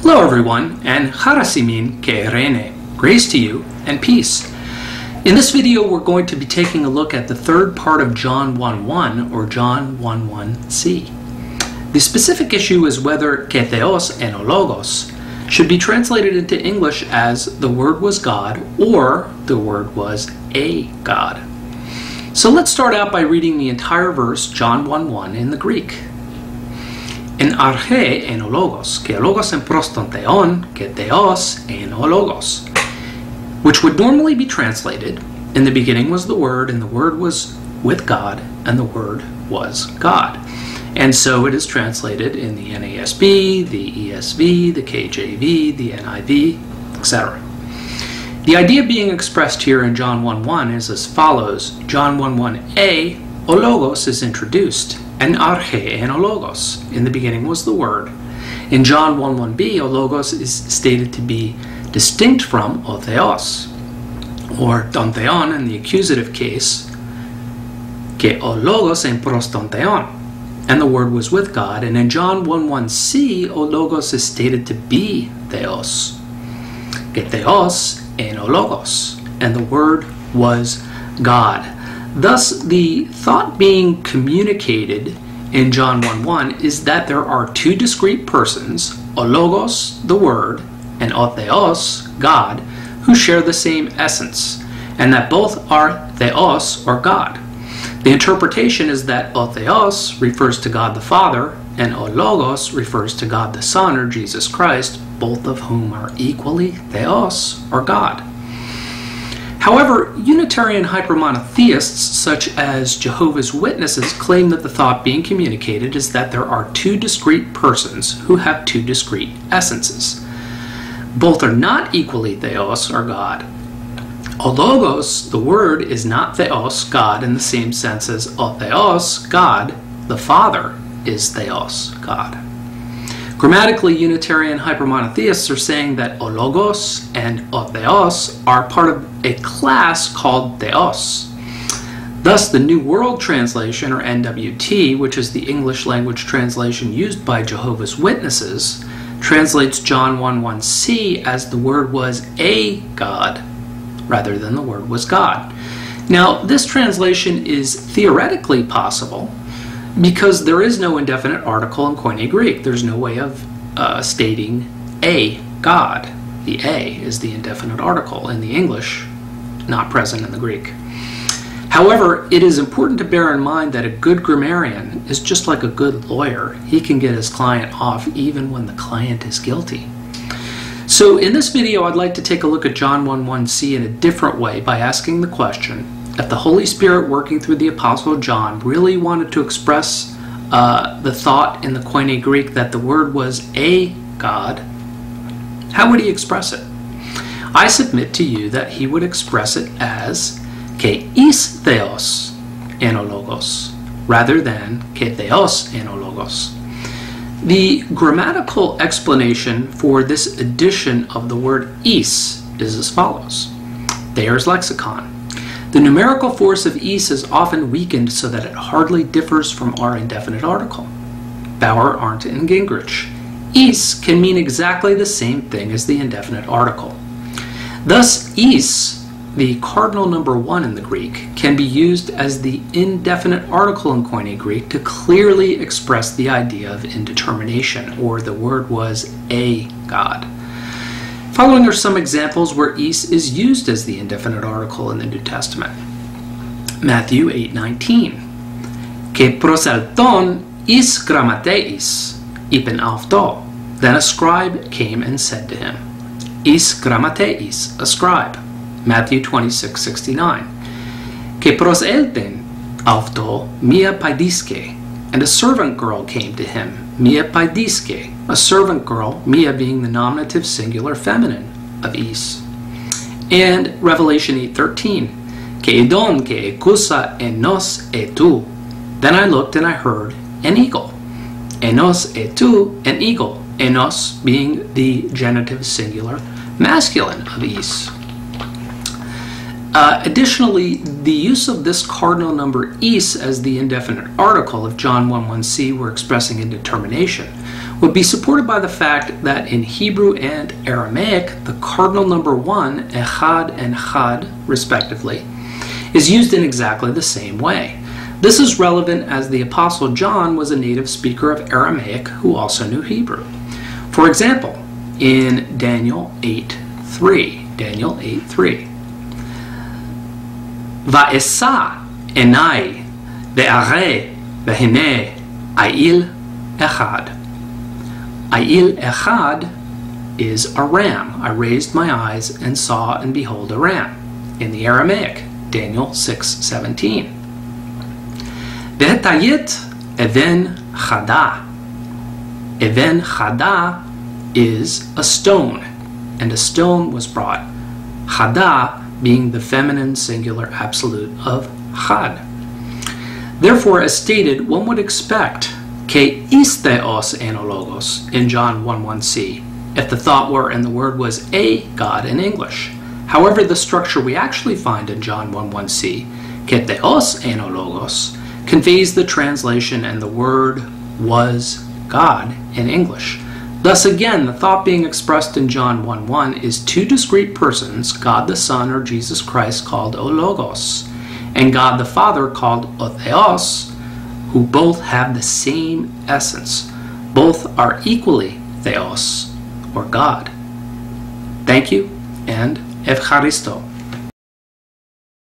Hello everyone, and Harasimin ke rene. Grace to you and peace. In this video, we're going to be taking a look at the third part of John 1.1 or John 1.1c. The specific issue is whether ke theos and logos should be translated into English as the Word was God or the Word was a God. So let's start out by reading the entire verse, John 1.1, in the Greek. En arche en logos, ke logos en prostonteon, ke theos en logos, which would normally be translated, in the beginning was the Word, and the Word was with God, and the Word was God. And so it is translated in the NASB, the ESV, the KJV, the NIV, etc. The idea being expressed here in John 1.1 is as follows. John 1.1a, ologos is introduced, and arche and ologos. In the beginning was the Word. In John 1.1b, ologos is stated to be distinct from otheos, or dontheon in the accusative case, ke ologos en pros prostontheon and the Word was with God. And in John 1 1c, O Logos is stated to be Theos. Get Theos en O Logos. And the Word was God. Thus, the thought being communicated in John 1 1 is that there are two discrete persons, Logos, the Word, and O Theos, God, who share the same essence, and that both are Theos or God. The interpretation is that Otheos refers to God the Father, and Ologos refers to God the Son, or Jesus Christ, both of whom are equally Theos, or God. However, Unitarian hypermonotheists, such as Jehovah's Witnesses, claim that the thought being communicated is that there are two discrete persons who have two discrete essences. Both are not equally Theos, or God, Ologos, the word, is not theos, God, in the same sense as theos, God, the Father, is theos, God. Grammatically, Unitarian hypermonotheists are saying that ologos and theos are part of a class called theos. Thus, the New World Translation, or NWT, which is the English language translation used by Jehovah's Witnesses, translates John 1 1c as the word was a God rather than the Word was God. Now, this translation is theoretically possible because there is no indefinite article in Koine Greek. There's no way of uh, stating a God. The a is the indefinite article in the English, not present in the Greek. However, it is important to bear in mind that a good grammarian is just like a good lawyer. He can get his client off even when the client is guilty. So in this video, I'd like to take a look at John 1.1c in a different way by asking the question, if the Holy Spirit working through the Apostle John really wanted to express uh, the thought in the Koine Greek that the word was a God, how would he express it? I submit to you that he would express it as ke is theos enologos rather than ke theos enologos. The grammatical explanation for this addition of the word is is as follows. Thayer's lexicon. The numerical force of is is often weakened so that it hardly differs from our indefinite article. Bauer, Arndt, and Gingrich. Is can mean exactly the same thing as the indefinite article. Thus, is the cardinal number one in the Greek can be used as the indefinite article in Koine Greek to clearly express the idea of indetermination, or the word was a God. Following are some examples where is is used as the indefinite article in the New Testament. Matthew 8:19. Que prosalton is grammateis, ipen aufto. Then a scribe came and said to him, Is grammateis, a scribe. Matthew 26, 69. Que proselten auto mia paidiske, and a servant girl came to him, mia paidiske, a servant girl, mia being the nominative singular feminine of is. And Revelation 8:13, que edon que ekusa enos etu. Then I looked and I heard an eagle. Enos etu, an eagle. Enos being the genitive singular masculine of is. Uh, additionally, the use of this cardinal number is as the indefinite article if John 1 1c were expressing indetermination would be supported by the fact that in Hebrew and Aramaic, the cardinal number one, echad and chad, respectively, is used in exactly the same way. This is relevant as the Apostle John was a native speaker of Aramaic who also knew Hebrew. For example, in Daniel 8 3, Daniel 8 3. Va'esa enai ve'are ve'hine ayil echad. Ail echad is a ram. I raised my eyes and saw and behold a ram. In the Aramaic, Daniel 6:17. Ve'etayit even chada. Even chada is a stone, and a stone was brought. Chada being the feminine singular absolute of chad. Therefore, as stated, one would expect ke isteos enologos in John 1.1c if the thought were and the word was a God in English. However, the structure we actually find in John 1.1c, ke theos enologos, conveys the translation and the word was God in English. Thus, again, the thought being expressed in John 1 1 is two discrete persons, God the Son or Jesus Christ called O Logos, and God the Father called O Theos, who both have the same essence. Both are equally Theos or God. Thank you and Evcharisto.